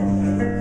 Música